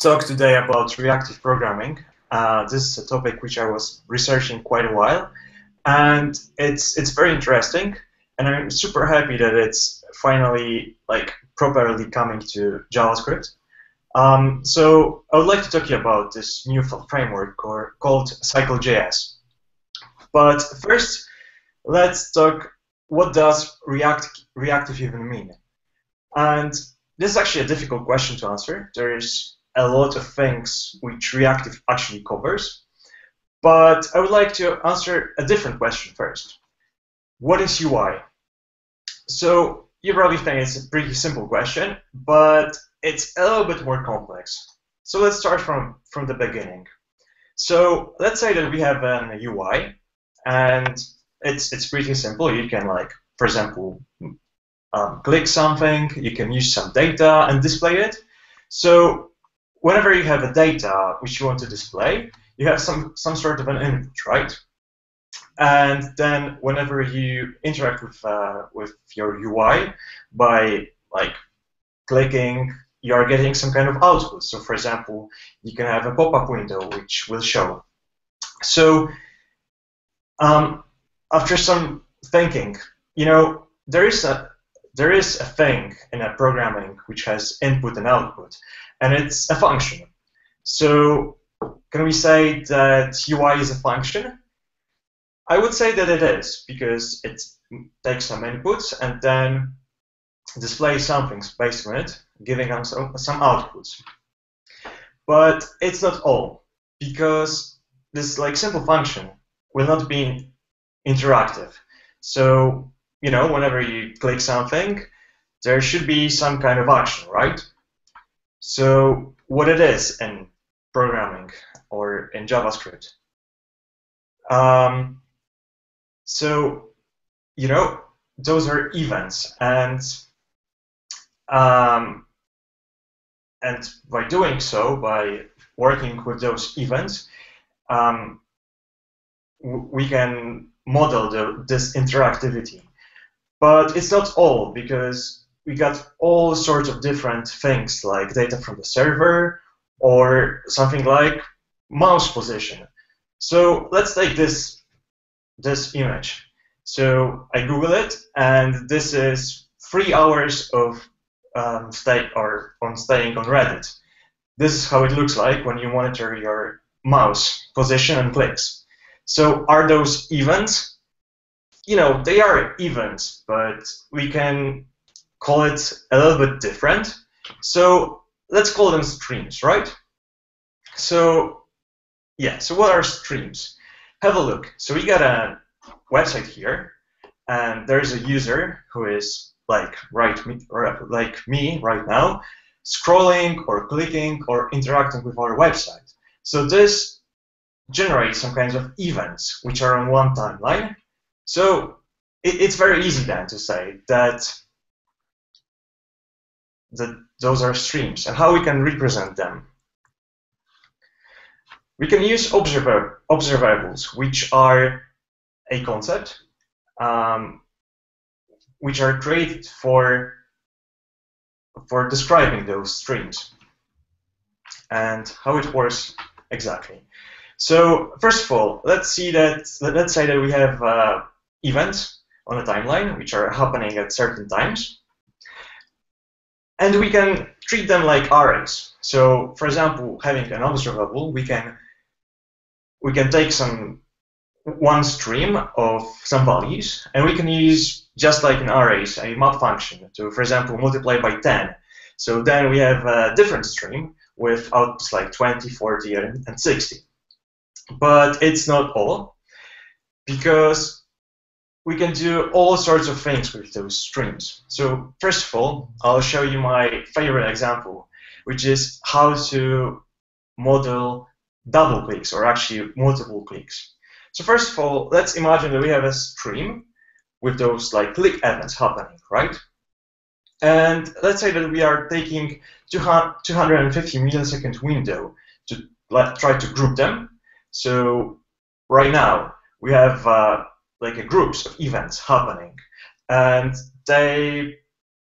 talk today about reactive programming. Uh, this is a topic which I was researching quite a while, and it's it's very interesting, and I'm super happy that it's finally like properly coming to JavaScript. Um, so I would like to talk to you about this new framework or, called Cycle.js. But first, let's talk what does React reactive even mean? And this is actually a difficult question to answer. There is a lot of things which reactive actually covers. But I would like to answer a different question first. What is UI? So you probably think it's a pretty simple question, but it's a little bit more complex. So let's start from, from the beginning. So let's say that we have an UI, and it's it's pretty simple. You can like, for example, um, click something, you can use some data and display it. So whenever you have a data which you want to display, you have some, some sort of an input, right? And then whenever you interact with, uh, with your UI by like clicking, you are getting some kind of output. So for example, you can have a pop-up window which will show. So um, after some thinking, you know, there is a there is a thing in a programming which has input and output, and it's a function. So can we say that UI is a function? I would say that it is, because it takes some inputs and then displays something based on it, giving us some, some outputs. But it's not all, because this like simple function will not be interactive. So you know, whenever you click something, there should be some kind of action, right? So what it is in programming or in JavaScript. Um, so, you know, those are events, and um, and by doing so, by working with those events, um, we can model the, this interactivity. But it's not all because we got all sorts of different things like data from the server or something like mouse position. So let's take this this image. So I Google it, and this is three hours of um, stay or on staying on Reddit. This is how it looks like when you monitor your mouse position and clicks. So are those events? You know, they are events, but we can call it a little bit different. So let's call them streams, right? So yeah, so what are streams? Have a look. So we got a website here, and there's a user who is like right me, like me right now, scrolling or clicking or interacting with our website. So this generates some kinds of events which are on one timeline, so it, it's very easy then to say that that those are streams and how we can represent them. We can use observer, observables, which are a concept, um, which are created for for describing those streams and how it works exactly. So first of all, let's see that let's say that we have uh, events on a timeline, which are happening at certain times. And we can treat them like arrays. So, for example, having an observable, we can we can take some one stream of some values, and we can use just like in arrays a map function to, for example, multiply by 10. So then we have a different stream with outputs like 20, 40, and 60. But it's not all, because we can do all sorts of things with those streams. So first of all, I'll show you my favorite example, which is how to model double clicks or actually multiple clicks. So first of all, let's imagine that we have a stream with those like click events happening, right? And let's say that we are taking 250 millisecond window to let, try to group them. So right now we have uh, like a groups of events happening, and they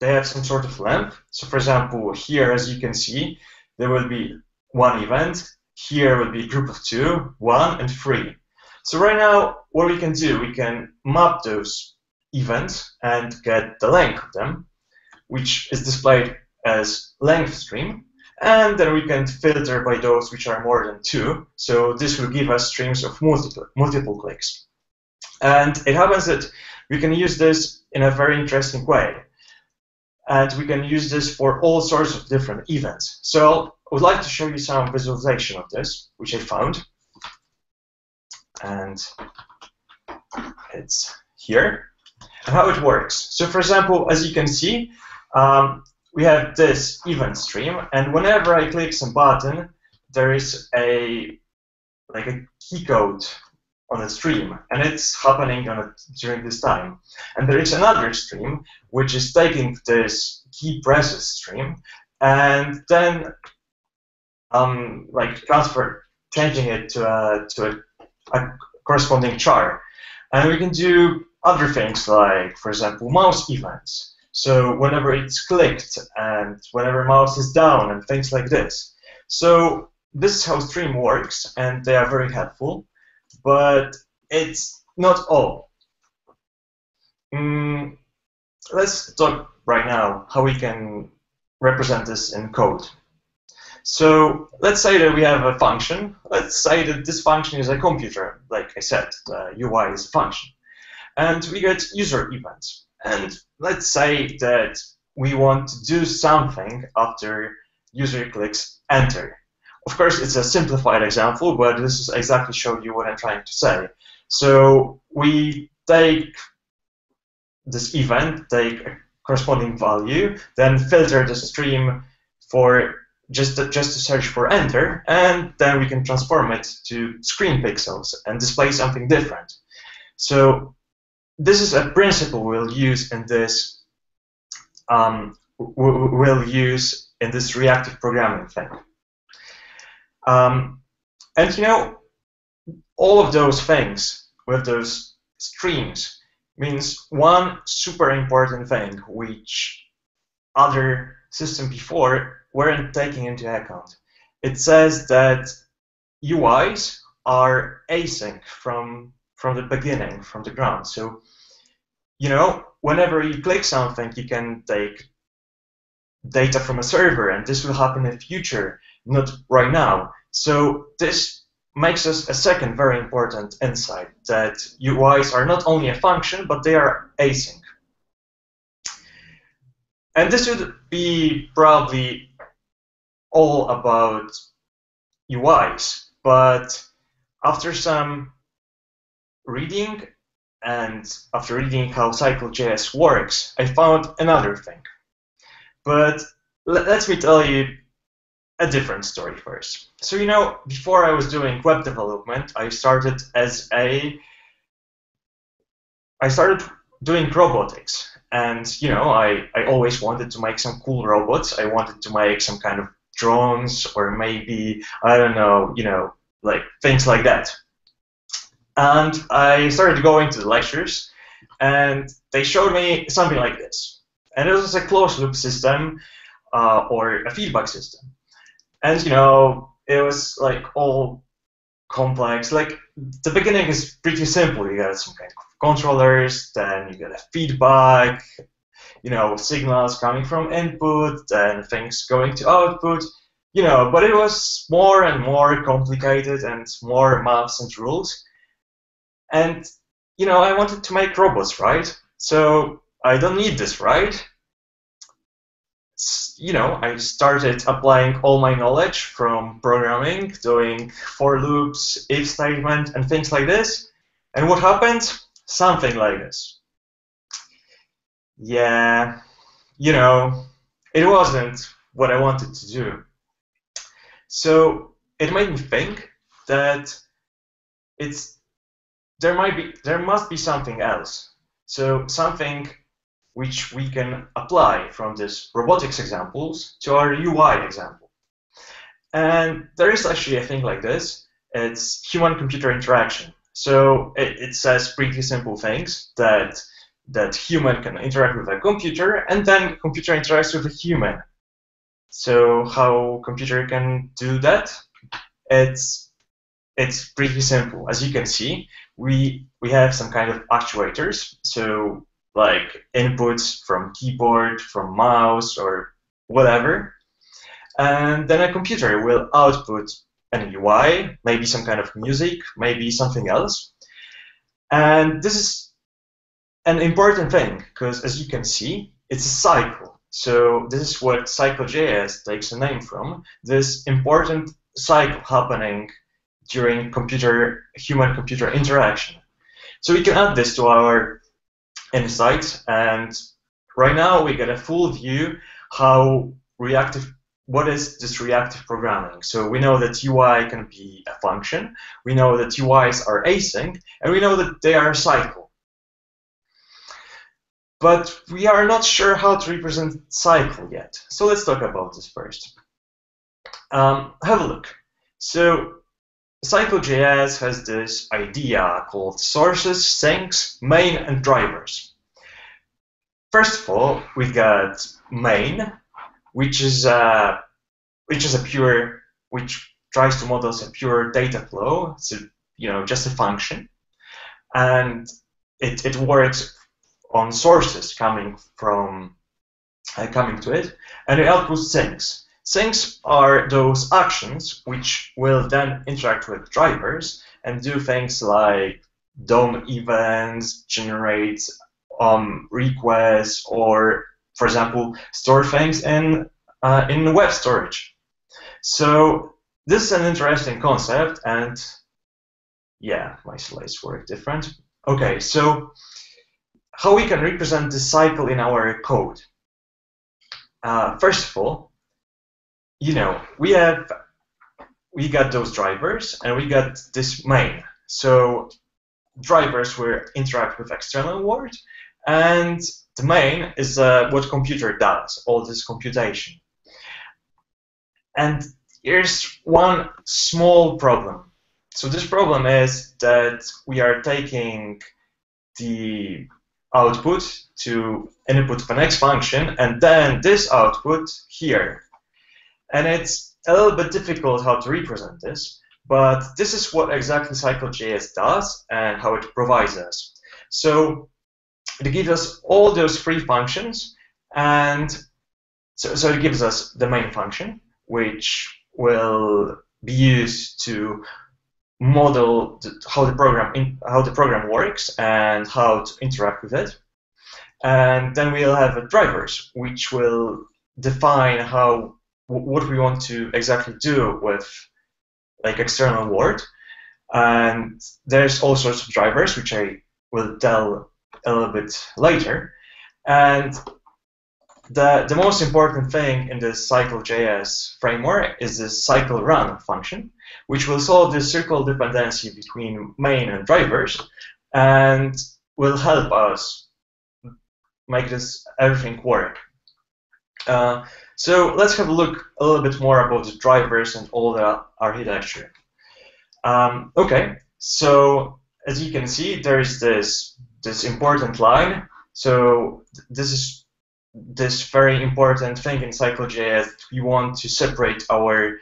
they have some sort of length. So, for example, here, as you can see, there will be one event. Here will be a group of two, one and three. So right now, what we can do, we can map those events and get the length of them, which is displayed as length stream. And then we can filter by those which are more than two. So this will give us streams of multiple, multiple clicks. And it happens that we can use this in a very interesting way. And we can use this for all sorts of different events. So I would like to show you some visualization of this, which I found. And it's here. And how it works. So for example, as you can see, um, we have this event stream, and whenever I click some button, there is a like a key code on a stream, and it's happening on a, during this time. And there is another stream which is taking this key presses stream, and then um, like transfer changing it to a to a, a corresponding char. And we can do other things like, for example, mouse events. So whenever it's clicked and whenever mouse is down and things like this. So this is how Stream works, and they are very helpful, but it's not all. Mm, let's talk right now how we can represent this in code. So let's say that we have a function. Let's say that this function is a computer, like I said, the UI is a function. And we get user events. And let's say that we want to do something after user clicks enter. Of course, it's a simplified example, but this is exactly showing you what I'm trying to say. So we take this event, take a corresponding value, then filter the stream for just to, just to search for enter, and then we can transform it to screen pixels and display something different. So this is a principle we'll use in this um, we'll use in this reactive programming thing. Um, and you know, all of those things with those streams means one super important thing which other system before weren't taking into account. It says that UIs are async from from the beginning, from the ground. So, you know, whenever you click something, you can take data from a server, and this will happen in the future, not right now. So this makes us a second very important insight that UIs are not only a function, but they are async. And this would be probably all about UIs, but after some reading and after reading how CycleJS works, I found another thing. But let me tell you a different story first. So you know, before I was doing web development, I started as a I started doing robotics. And you know, I, I always wanted to make some cool robots. I wanted to make some kind of drones or maybe I don't know, you know, like things like that. And I started going to the lectures, and they showed me something like this. And it was a closed loop system uh, or a feedback system. And, you know, it was like all complex. Like, the beginning is pretty simple. You got some kind of controllers, then you get a feedback, you know, signals coming from input, then things going to output, you know, but it was more and more complicated and more maths and rules. And, you know, I wanted to make robots, right? So I don't need this, right? You know, I started applying all my knowledge from programming, doing for loops, if statement, and things like this. And what happened? Something like this. Yeah, you know, it wasn't what I wanted to do. So it made me think that it's there might be there must be something else. So something which we can apply from this robotics examples to our UI example. And there is actually a thing like this. It's human-computer interaction. So it, it says pretty simple things that that human can interact with a computer, and then computer interacts with a human. So how computer can do that? It's it's pretty simple. As you can see, we we have some kind of actuators. So like inputs from keyboard, from mouse, or whatever. And then a computer will output an UI, maybe some kind of music, maybe something else. And this is an important thing because, as you can see, it's a cycle. So this is what Cycle.js takes a name from. This important cycle happening during computer human-computer interaction. So we can add this to our insight, and right now we get a full view how reactive what is this reactive programming? So we know that UI can be a function, we know that UIs are async, and we know that they are a cycle. But we are not sure how to represent cycle yet. So let's talk about this first. Um, have a look. So Cycle.js has this idea called sources, sinks, main, and drivers. First of all, we got main, which is a which is a pure which tries to model a pure data flow. So you know just a function, and it, it works on sources coming from uh, coming to it, and it outputs sinks. Sinks are those actions which will then interact with drivers and do things like DOM events, generate um, requests, or, for example, store things in, uh, in web storage. So this is an interesting concept, and yeah, my slides work different. Okay, so how we can represent this cycle in our code. Uh, first of all, you know, we have we got those drivers and we got this main. So drivers will interact with external world, and the main is uh, what computer does, all this computation. And here's one small problem. So this problem is that we are taking the output to input of an x function, and then this output here and it's a little bit difficult how to represent this, but this is what exactly Cycle.js does and how it provides us. So it gives us all those three functions, and so, so it gives us the main function, which will be used to model the, how the program in, how the program works and how to interact with it. And then we'll have drivers, which will define how what we want to exactly do with like external world. And there's all sorts of drivers, which I will tell a little bit later. And the, the most important thing in the Cycle.js framework is the cycle run function, which will solve the circle dependency between main and drivers and will help us make this everything work. Uh, so let's have a look a little bit more about the drivers and all the architecture. Um, okay, so as you can see, there is this this important line. So this is this very important thing in Cycle.js. We want to separate our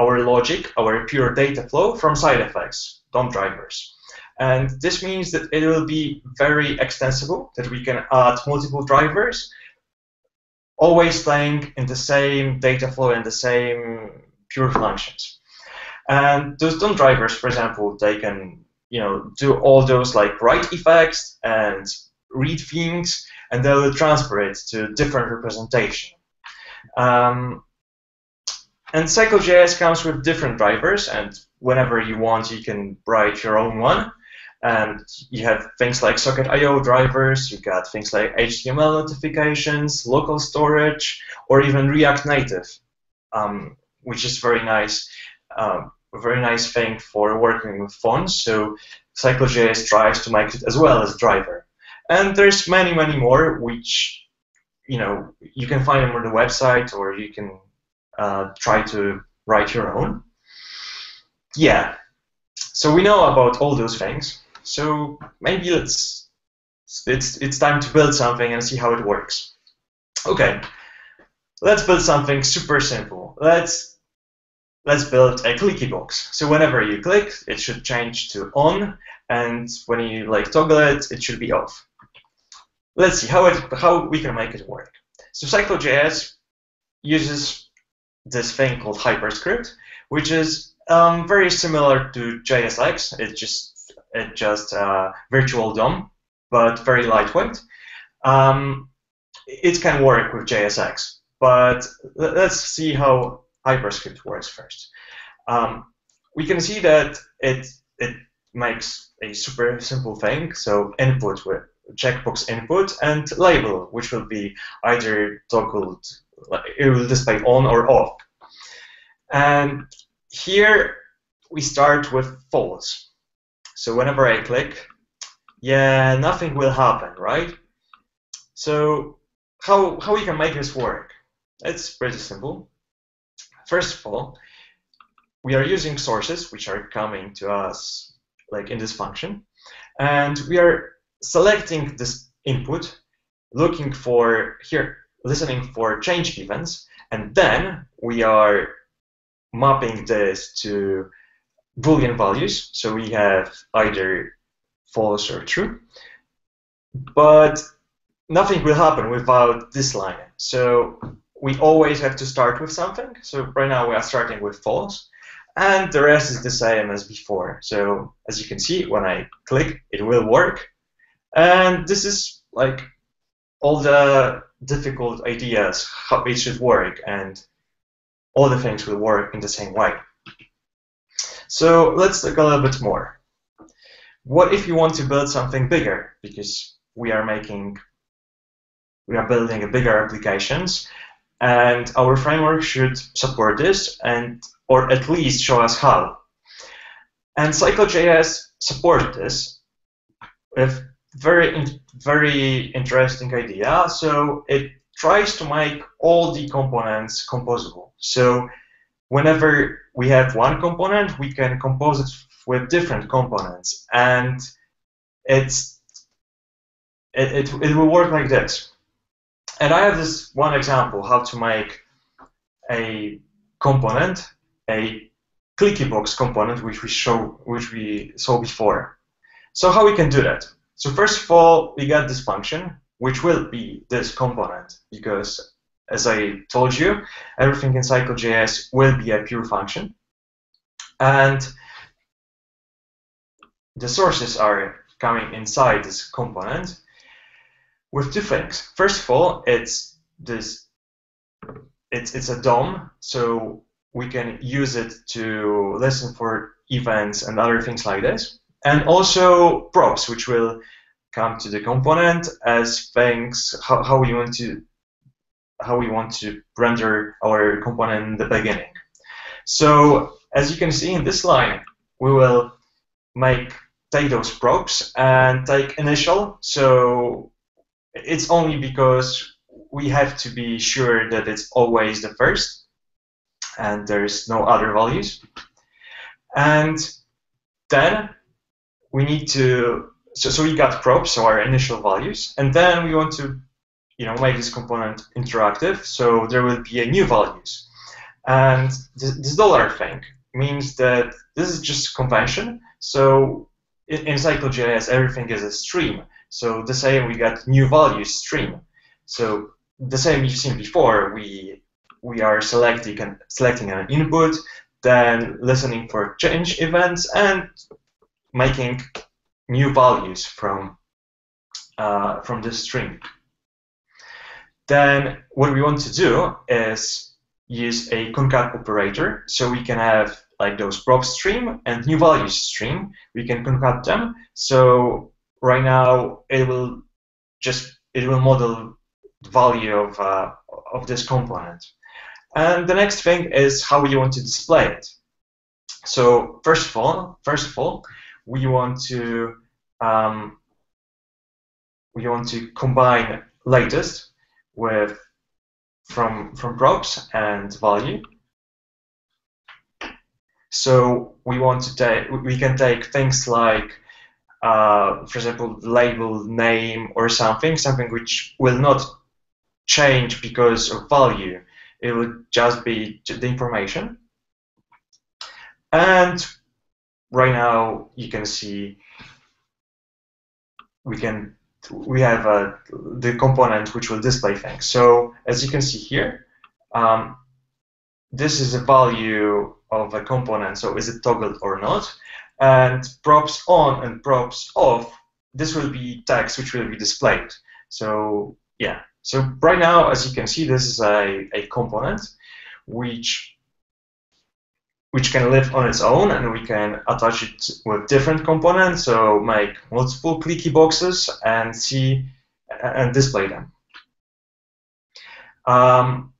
our logic, our pure data flow from side effects, DOM drivers. And this means that it will be very extensible, that we can add multiple drivers always playing in the same data flow and the same pure functions. And those DOM drivers, for example, they can you know do all those like write effects and read things, and they will transfer it to different representation. Um, and Cycle.js comes with different drivers, and whenever you want, you can write your own one. And you have things like Socket.io drivers, you got things like HTML notifications, local storage, or even React Native, um, which is very nice, um, very nice thing for working with fonts. So Cycle.js tries to make it as well as driver. And there's many, many more, which you know you can find them on the website, or you can uh, try to write your own. Yeah. So we know about all those things. So maybe let's it's it's time to build something and see how it works. Okay. let's build something super simple. Let's let's build a clicky box. So whenever you click, it should change to on, and when you like toggle it, it should be off. Let's see how it how we can make it work. So CycleJS uses this thing called HyperScript, which is um, very similar to JSX. It just it's just uh, virtual DOM, but very lightweight. Um, it can work with JSX, but let's see how HyperScript works first. Um, we can see that it it makes a super simple thing. So input with checkbox input and label, which will be either toggled, it will display on or off. And here we start with false. So whenever I click, yeah, nothing will happen, right? So how, how we can make this work? It's pretty simple. First of all, we are using sources which are coming to us like in this function, and we are selecting this input, looking for here, listening for change events, and then we are mapping this to Boolean values. So we have either false or true. But nothing will happen without this line. So we always have to start with something. So right now we are starting with false. And the rest is the same as before. So as you can see, when I click, it will work. And this is like all the difficult ideas, how it should work, and all the things will work in the same way. So let's look a little bit more. What if you want to build something bigger? Because we are making, we are building a bigger applications, and our framework should support this, and or at least show us how. And CycleJS supports this with very, very interesting idea. So it tries to make all the components composable. So whenever we have one component, we can compose it with different components, and it's it, it, it will work like this. And I have this one example how to make a component, a clicky box component, which we show, which we saw before. So how we can do that? So first of all, we got this function, which will be this component, because as I told you, everything in CycleJS will be a pure function. And the sources are coming inside this component with two things. First of all, it's this it's it's a DOM, so we can use it to listen for events and other things like this. And also props, which will come to the component as things how, how we want to how we want to render our component in the beginning. So as you can see in this line, we will make take those props and take initial. So it's only because we have to be sure that it's always the first and there's no other values. And then we need to, so, so we got props, so our initial values, and then we want to you know, make this component interactive, so there will be a new values. And this, this dollar thing means that this is just convention. So in, in CycleJS, everything is a stream. So the same, we got new values stream. So the same you've seen before, we we are selecting and selecting an input, then listening for change events and making new values from uh, from this string then what we want to do is use a concat operator so we can have like those props stream and new values stream. We can concat them. So right now it will just it will model the value of uh, of this component. And the next thing is how we want to display it. So first of all, first of all, we want to um, we want to combine latest with from from props and value. So we want to take we can take things like uh, for example label name or something something which will not change because of value It would just be the information. And right now you can see we can we have uh, the component which will display things. So as you can see here, um, this is a value of a component. So is it toggled or not? And props on and props off, this will be text which will be displayed. So yeah. So right now, as you can see, this is a, a component which which can live on its own and we can attach it with different components so make multiple clicky boxes and see and display them. Um,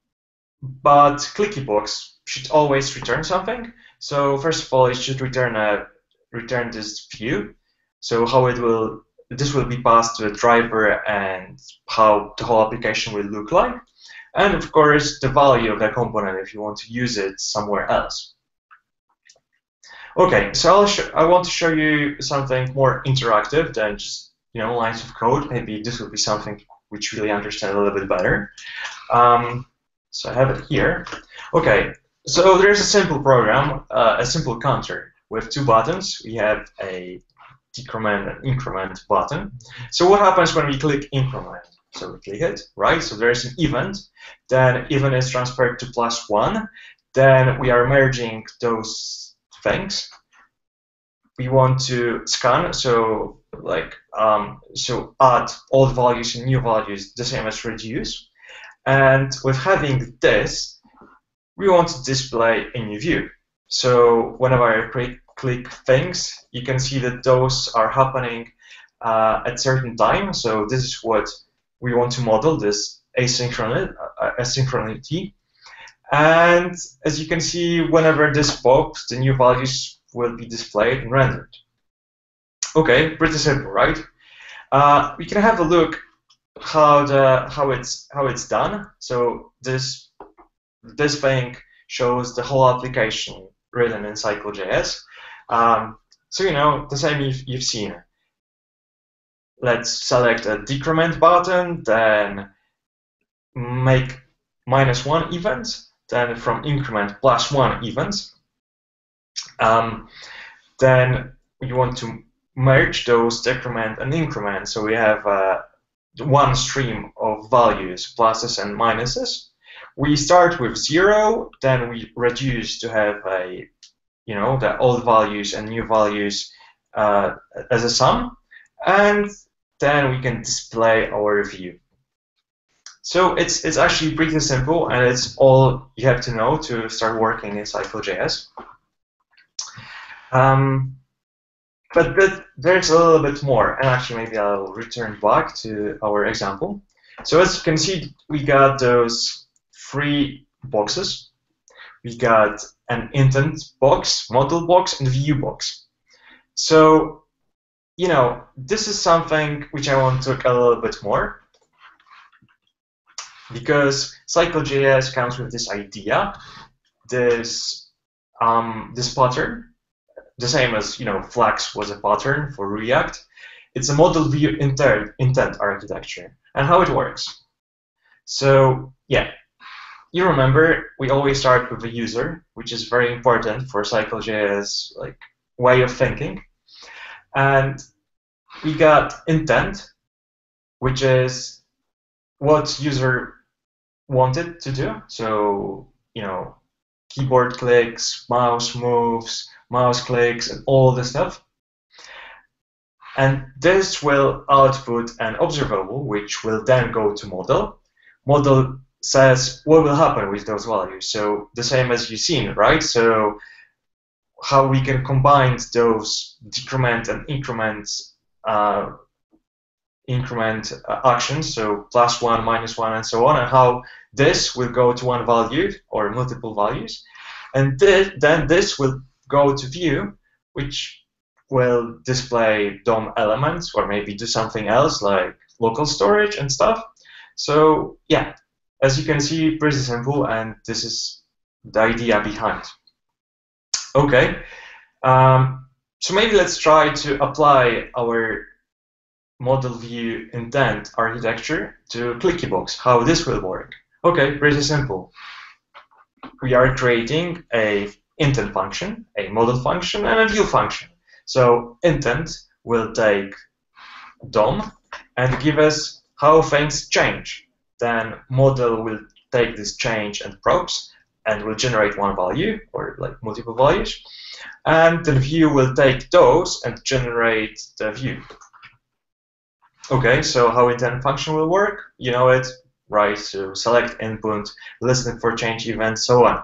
but clicky box should always return something. So first of all it should return a return this view. So how it will this will be passed to the driver and how the whole application will look like. And of course the value of that component if you want to use it somewhere else Okay, so i want to show you something more interactive than just you know lines of code. Maybe this will be something which really understand a little bit better. Um, so I have it here. Okay, so there's a simple program, uh, a simple counter with two buttons. We have a decrement and increment button. So what happens when we click increment? So we click it, right? So there's an event. Then event is transferred to plus one. Then we are merging those things. We want to scan, so like um, so add old values and new values, the same as reduce. And with having this, we want to display a new view. So whenever I click, click things, you can see that those are happening uh, at certain time. So this is what we want to model, this asynchronity. Uh, asynchronity. And as you can see, whenever this pops, the new values will be displayed and rendered. Okay, pretty simple, right? Uh, we can have a look how the how it's how it's done. So this this thing shows the whole application written in Cycle.js. Um, so you know the same you've, you've seen. Let's select a decrement button, then make minus one event, then from increment plus one events. Um, then you want to merge those decrement and increment. So we have uh, one stream of values, pluses and minuses. We start with zero, then we reduce to have a, you know, the old values and new values uh, as a sum, and then we can display our view. So it's it's actually pretty simple, and it's all you have to know to start working in Cycle.js. Um, but, but there's a little bit more, and actually maybe I'll return back to our example. So as you can see, we got those three boxes. We got an intent box, model box, and view box. So, you know, this is something which I want to talk a little bit more because Cycle.js comes with this idea, this um, this pattern, the same as you know Flux was a pattern for React. It's a model view intent, intent architecture and how it works. So yeah, you remember we always start with the user, which is very important for Cycle.js like way of thinking, and we got intent, which is what user wanted to do. So, you know, keyboard clicks, mouse moves, mouse clicks, and all the stuff. And this will output an observable, which will then go to model. Model says what will happen with those values. So the same as you've seen, right? So how we can combine those decrement and increment uh, increment uh, actions, so plus one, minus one, and so on, and how this will go to one value or multiple values, and th then this will go to view, which will display DOM elements or maybe do something else like local storage and stuff. So yeah, as you can see, pretty simple, and this is the idea behind. Okay, um, so maybe let's try to apply our model view intent architecture to Clickybox, how this will work. Okay, pretty simple. we are creating a intent function, a model function, and a view function. So intent will take DOM and give us how things change. Then model will take this change and props and will generate one value or like multiple values. And the view will take those and generate the view. Okay, so how intent function will work? You know it, right? So select input, listen for change events, so on.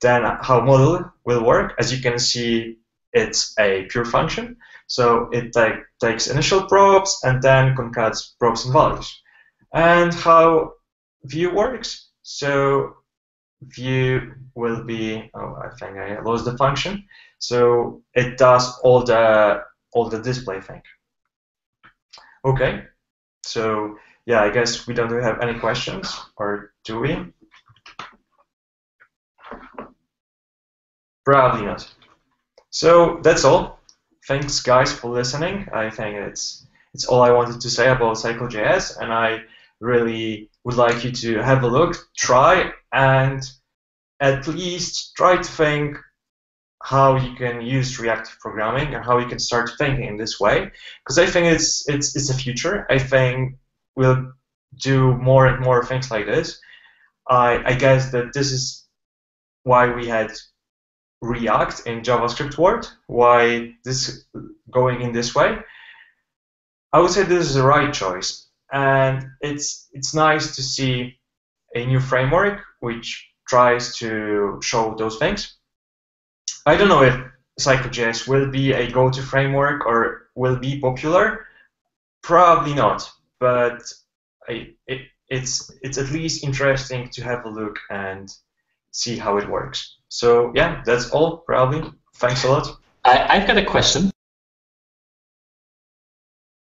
Then how model will work? As you can see, it's a pure function. So it take, takes initial props and then concatenates props and values. And how view works? So view will be, oh, I think I lost the function. So it does all the all the display thing. Okay, so yeah, I guess we don't have any questions, or do we? Probably not. So that's all. Thanks, guys, for listening. I think it's it's all I wanted to say about CycleJS, and I really would like you to have a look, try, and at least try to think how you can use reactive programming and how you can start thinking in this way because I think it's it's it's the future. I think we'll do more and more things like this. I I guess that this is why we had React in JavaScript world, why this going in this way. I would say this is the right choice, and it's it's nice to see a new framework which tries to show those things. I don't know if CycleJS will be a go-to framework or will be popular. Probably not, but I, it, it's it's at least interesting to have a look and see how it works. So yeah, that's all probably. Thanks a lot. I, I've got a question.